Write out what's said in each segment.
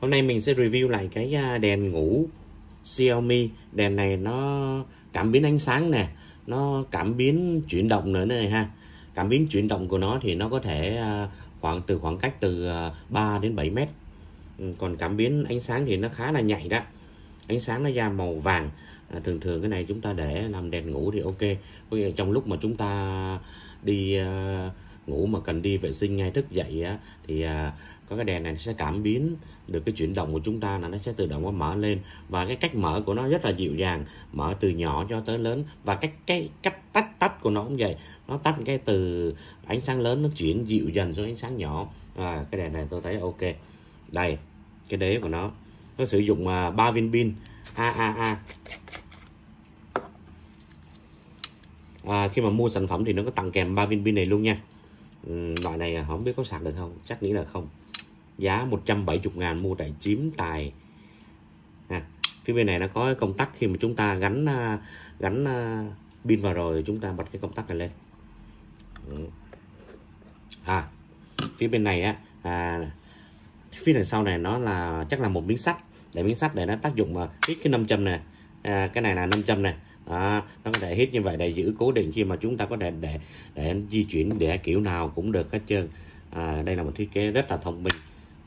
hôm nay mình sẽ review lại cái à, đèn ngủ Xiaomi. Đèn này nó cảm biến ánh sáng nè nó cảm biến chuyển động nữa này ha. Cảm biến chuyển động của nó thì nó có thể à, khoảng từ khoảng cách từ à, 3 đến 7 mét. Ừ, còn cảm biến ánh sáng thì nó khá là nhạy đó. Ánh sáng nó ra màu vàng. À, thường thường cái này chúng ta để làm đèn ngủ thì ok. Có nghĩa trong lúc mà chúng ta đi uh, ngủ mà cần đi vệ sinh ngay thức dậy á, thì à, có cái đèn này sẽ cảm biến được cái chuyển động của chúng ta là nó sẽ tự động nó mở lên. Và cái cách mở của nó rất là dịu dàng mở từ nhỏ cho tới lớn. Và cách cái cách tắt tắt của nó cũng vậy nó tắt cái từ ánh sáng lớn nó chuyển dịu dần xuống ánh sáng nhỏ. À, cái đèn này tôi thấy ok. Đây cái đế của nó nó sử dụng à, uh, 3 viên pin AAA à, khi mà mua sản phẩm thì nó có tặng kèm 3 viên pin này luôn nha loại này không biết có sạc được không? Chắc nghĩ là không. Giá 170 ngàn mua tại chiếm tài. À, phía bên này nó có công tắc khi mà chúng ta gắn à, gắn à, pin vào rồi chúng ta bật cái công tắc này lên. À phía bên này á à, phía đằng sau này nó là chắc là một miếng sắt. Để miếng sắt để nó tác dụng mà hít cái 500 này à, cái này là 500 này à, nó có thể hít như vậy để giữ cố định khi mà chúng ta có thể để để di chuyển để kiểu nào cũng được hết trơn. À, đây là một thiết kế rất là thông minh.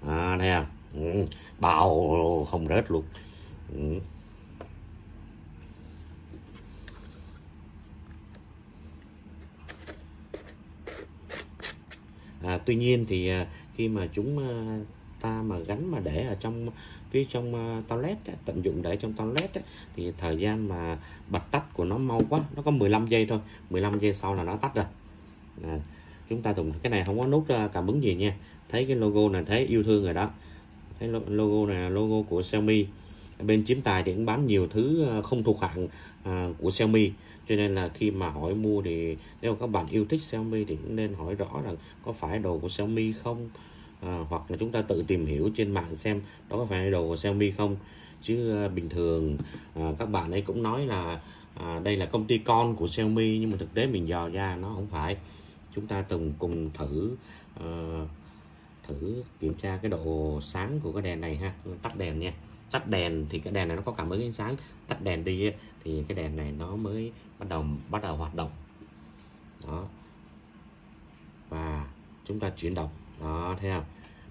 À, đây à. Ừ, bao không rớt luôn. Ừ. à, tuy nhiên thì à, khi mà chúng à, ta mà gắn mà để ở trong phía trong uh, toilet tận dụng để trong toilet thì thời gian mà bật tắt của nó mau quá nó có 15 giây thôi 15 giây sau là nó tắt rồi. À, chúng ta dùng cái này không có nút uh, cảm ứng gì nha. Thấy cái logo này thấy yêu thương rồi đó. Thấy logo này logo của Xiaomi. Bên chiếm tài thì cũng bán nhiều thứ ờ, không thuộc hạng à, của Xiaomi. Cho nên là khi mà hỏi mua thì nếu các bạn yêu thích Xiaomi thì cũng nên hỏi rõ rằng có phải đồ của Xiaomi không? À, hoặc là chúng ta tự tìm hiểu trên mạng xem đó có phải đồ của Xiaomi không. Chứ à, bình thường à, các bạn ấy cũng nói là à, đây là công ty con của Xiaomi nhưng mà thực tế mình dò ra nó không phải. Chúng ta từng cùng thử à, thử kiểm tra cái độ sáng của cái đèn này ha tắt đèn nha. Tắt đèn thì cái đèn này nó có cảm ứng ánh sáng. Tắt đèn đi thì cái đèn này nó mới bắt đầu bắt đầu hoạt động. Đó. Và chúng ta chuyển động đó thấy không?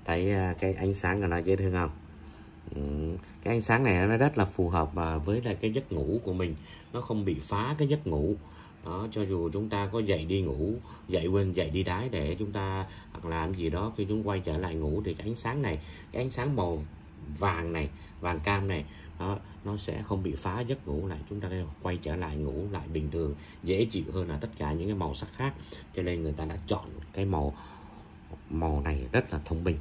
Thấy à, cái ánh sáng của nó dễ thương không? Ừ. cái ánh sáng này nó rất là phù hợp và với lại cái giấc ngủ của mình. Nó không bị phá cái giấc ngủ. Đó cho dù chúng ta có dậy đi ngủ dậy quên dậy đi đái để chúng ta hoặc làm gì đó khi chúng quay trở lại ngủ thì cái ánh sáng này cái ánh sáng màu vàng này vàng cam này đó, nó sẽ không bị phá giấc ngủ lại. Chúng ta quay trở lại ngủ lại bình thường dễ chịu hơn là tất cả những cái màu sắc khác. Cho nên người ta đã chọn cái màu màu này rất là thông minh.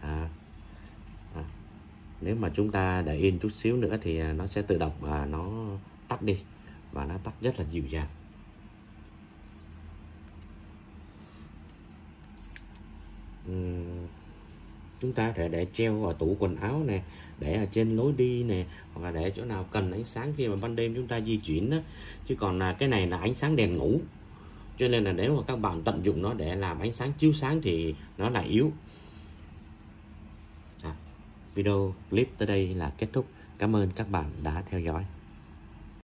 À, à. nếu mà chúng ta để in chút xíu nữa thì à, nó sẽ tự động và nó tắt đi và nó tắt rất là dịu dàng. Uhm, chúng ta có thể để treo ở tủ quần áo nè để ở trên lối đi nè hoặc là để chỗ nào cần ánh sáng khi mà ban đêm chúng ta di chuyển đó chứ còn là cái này là ánh sáng đèn ngủ cho nên là nếu mà các bạn tận dụng nó để làm ánh sáng chiếu sáng thì nó là yếu. À, video clip tới đây là kết thúc. Cảm ơn các bạn đã theo dõi.